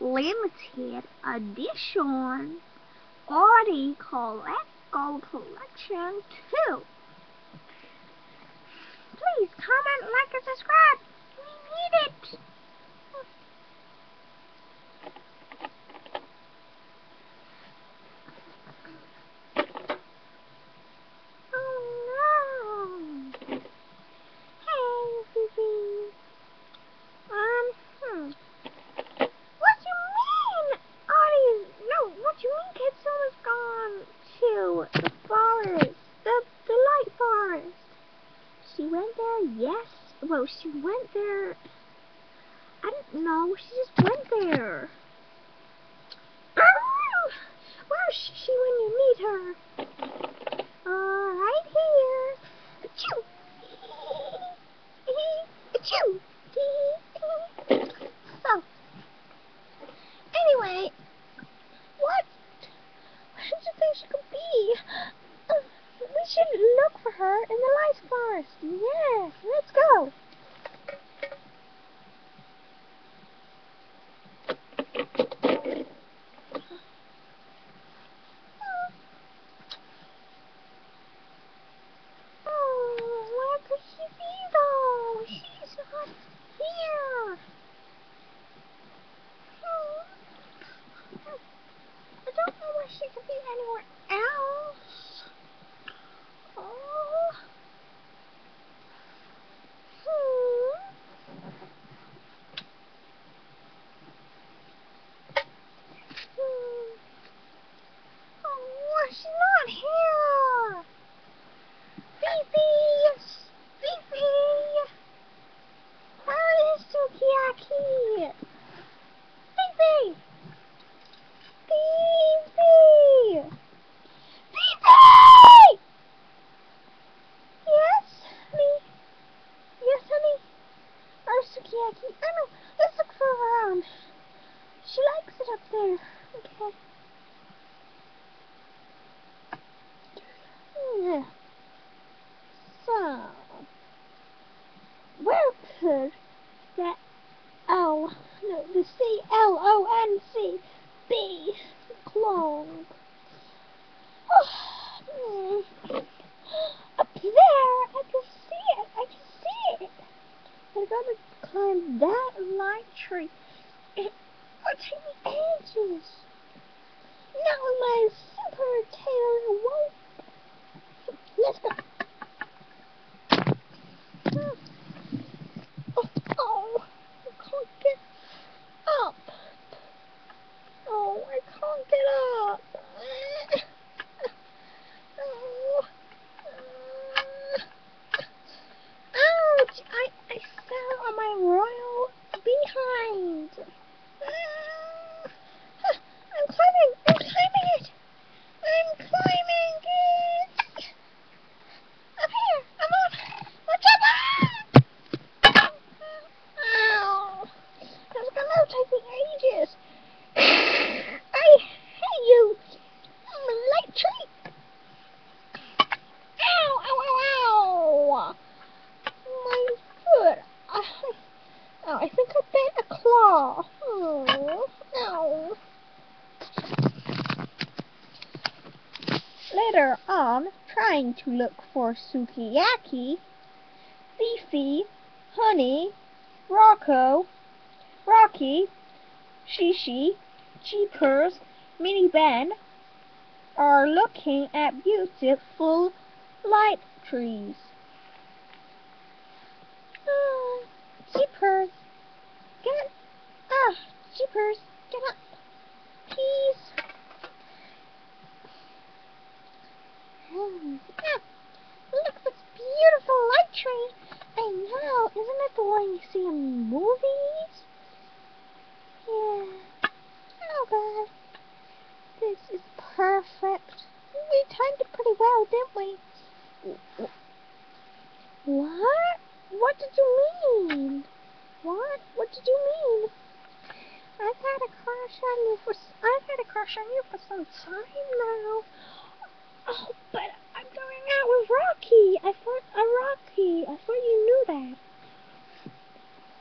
limited edition Collect Gold Collection 2. Please comment, like, and subscribe. We need it. Oh no. Hey, Fifi. Um, hmm. What you mean? Oddie, no, what you mean Kitsuna's gone to the forest, the, the light forest? She went there, yes. Well, she went there, I don't know, she just went there. Oh, where is she when you need her? Uh, right here. Achoo! Achoo! So, anyway, what? Where do you think she could be? Uh, we should look for her in the light forest. Yes, let's go. Oh, where could she be though? She's not here. Hmm. I don't know where she could be anywhere else. Oh. Hmm. Hmm. Oh, she's not here. Fifi! Fifi! Where is Sooki-Yaki? Fifi! Fifi! Fifi! Yes, honey? Yes, honey? Where's Sooki-Yaki? I know. Let's look for her around. She likes it up there. Okay. Yeah. So, where could that L, no, the C L O N C be clone? Hmm. Up there, I can see it. I can see it. I gotta climb that light tree. It would take me ages. Not with my super tailor won't. Let's go. Oh, oh, I can't get up. Oh, I can't get up. Oh. Ouch! I, I fell on my royal behind. I'm climbing. I'm climbing it. I'm climbing it. Up here. I'm up. Watch out. Ow. It's gonna take me ages. I hate you. I'm a light tree. Ow, ow, ow, ow. My foot. I, oh, I think I bit a claw. Oh, Later on, trying to look for Sooki-Yaki, Fifi, Honey, Rocco, Rocky, Shishi, Jeepers, Mini Ben are looking at beautiful light trees. Ah, Jeepers, get ah, Jeepers, get up, please. Hmm. Ah, look at this beautiful light tree. I know, isn't it the one you see in movies? Yeah. Oh god. This is perfect. We timed it pretty well, didn't we? What? What did you mean? What? What did you mean? I've had a crush on you for I've had a crush on you for some time now. Oh, but I'm going out with Rocky. I thought a Rocky. I thought you knew that.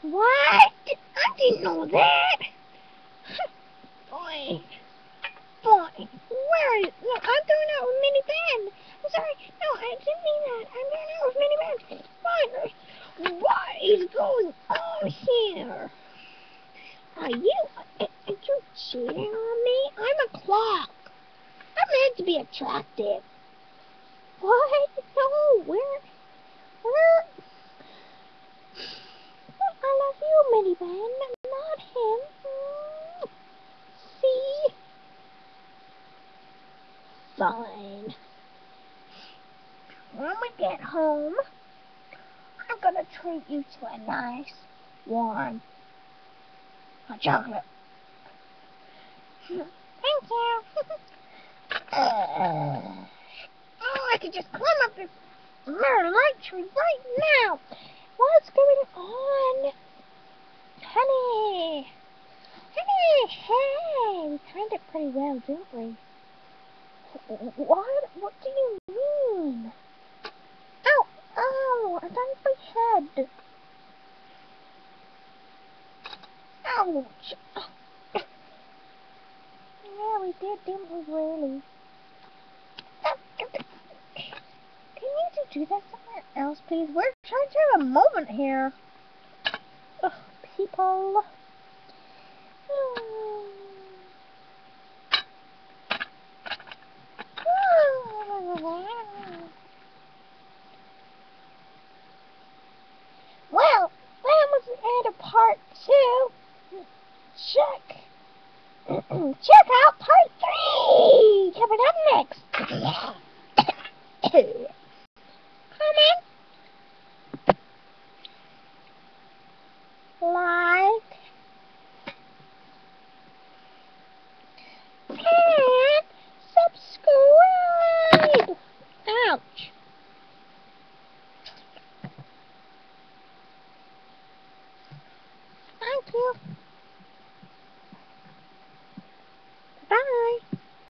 What? I didn't know that. Fine. Fine. Where is... No, I'm going out with Mini Ben. I'm sorry. No, I didn't mean that. I'm going out with Mini Ben. Fine. What is going on here? Are you... Are you cheating on me? I'm a clock. I'm meant to be attractive. What? No, where... Where... I love you, Ben, not him. See? Fine. When we get home, I'm gonna treat you to a nice, warm hot chocolate. Thank you. uh, oh, I could just climb up this light tree right now. What's going on? Honey! Honey! Hey! We timed it pretty well, didn't we? What? What do you mean? Ow! Ow! I got my head. Ouch! yeah, we did, didn't we, really? Can you do that somewhere else, please? We're trying to have a moment here. Ugh, people. Well, that was the end of part two. Check. Check out part three. Coming up next. Come. La.